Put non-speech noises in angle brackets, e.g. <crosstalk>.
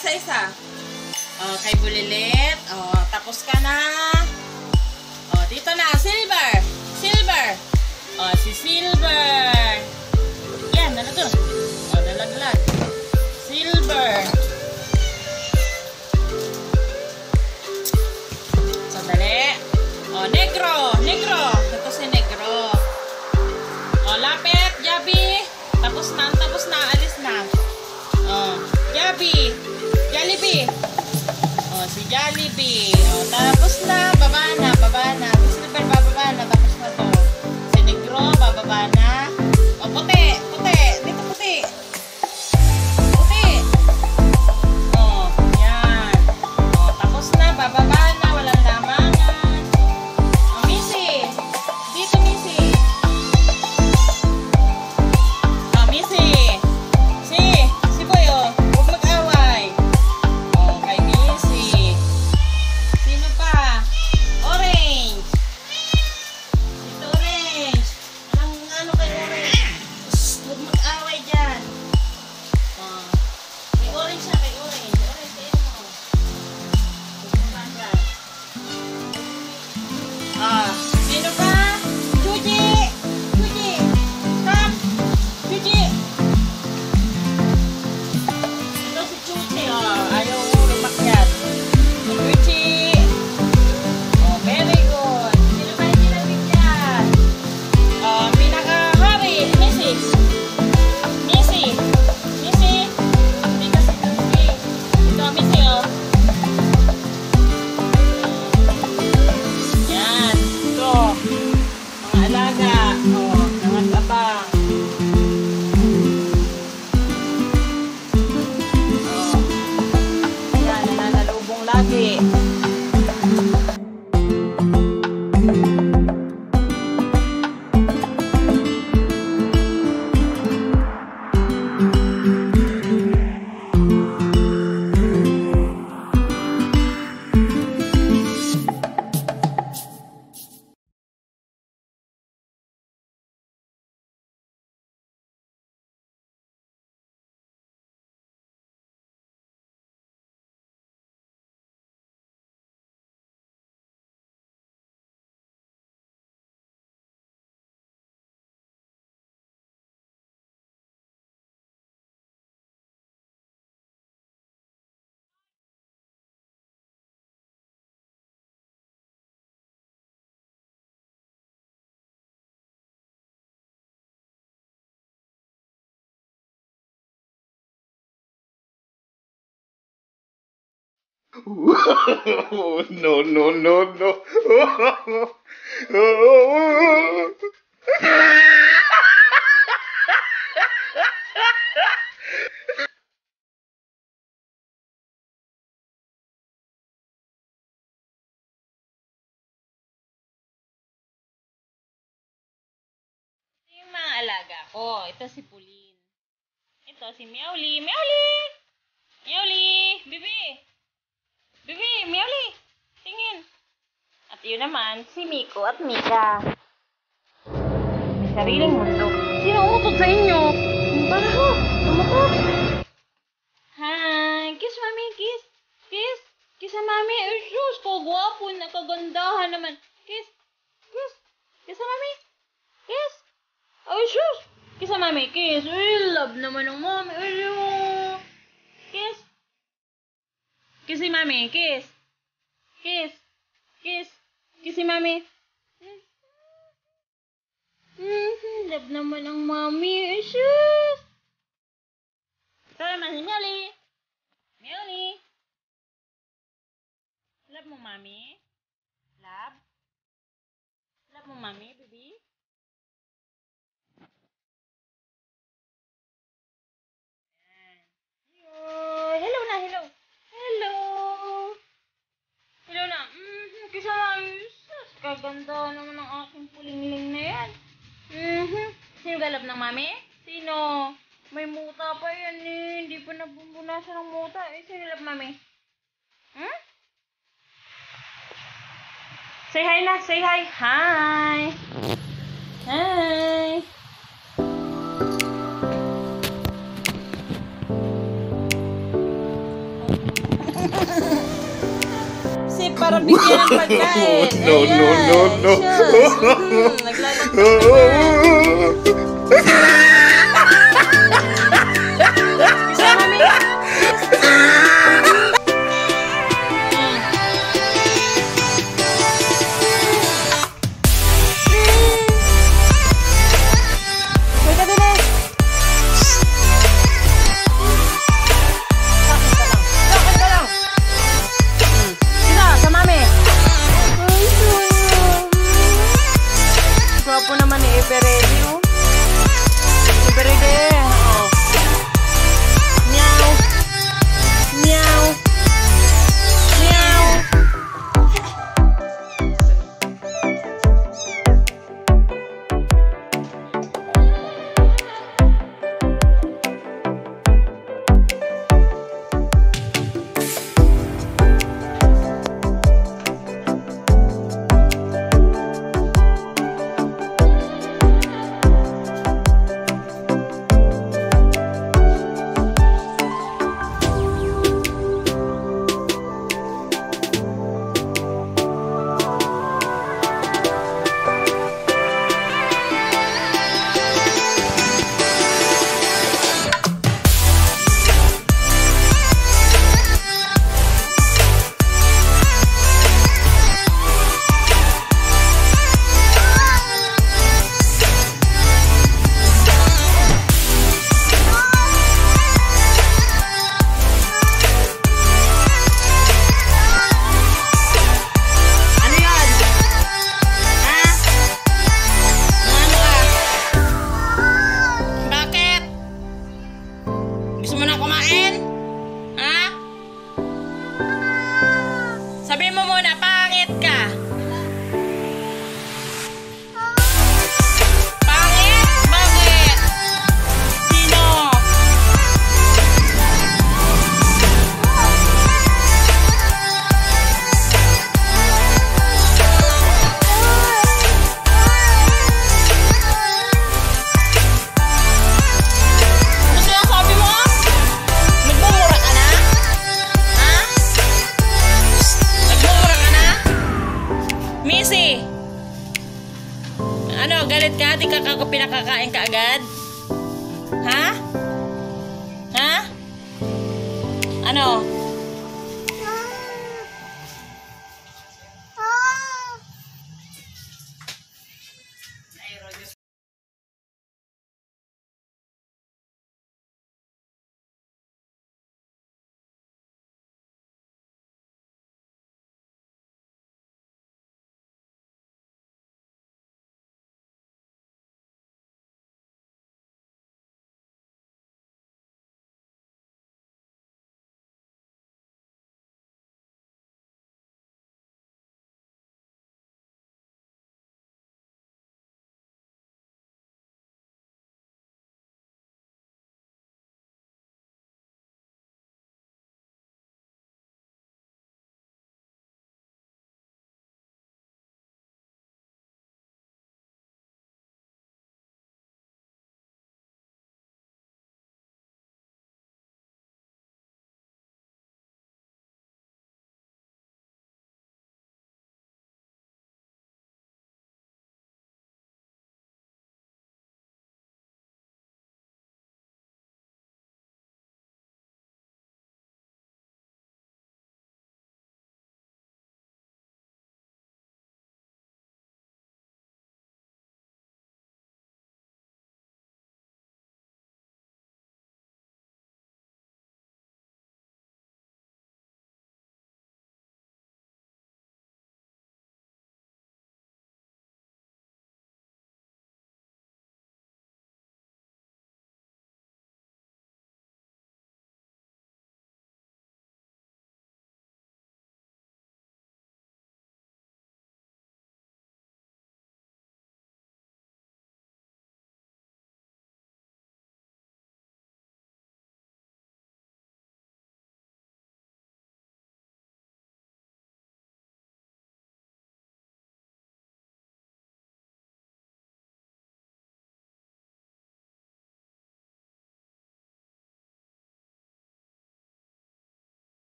isa-isa. Oh, kay Bulilit. Oh, tapos ka na. Oh, dito na. Silver. Silver. Oh, si Silver. Havana. Oh, <laughs> no, no, no, no. Oh. Mga alaga. Ito si Pulin. Ito si Meowly. Meowly! Meowly! Bibi! Bibi! Meowly! Tingin! At yun naman, si Miko at Mika. May sariling mundo. Sino utot sa inyo? Para ko! Tumutot! Hi! Kiss, mami! Kiss! Kiss! Kiss sa mami! Ay, sus! Kagwapo! Nakagandahan naman! Kiss! Kiss! Kiss sa mami! Kiss! Ay, sus! Kiss sa mami! Kiss! Ay, love naman ng mami! Ay, oh. Kiss! Kiss si mami! Kiss! Kiss! Kiss! Kiss si mami! Mm-hmm, love naman ng mami! Sus! Ito naman si Melly! Melly! Love mo, mami? Love? Love mo, mami, baby? Say hi na. Say hi. Hi. Hi. si para bigyan ng pagkain. No, no, no, no. Naglalakad. <laughs>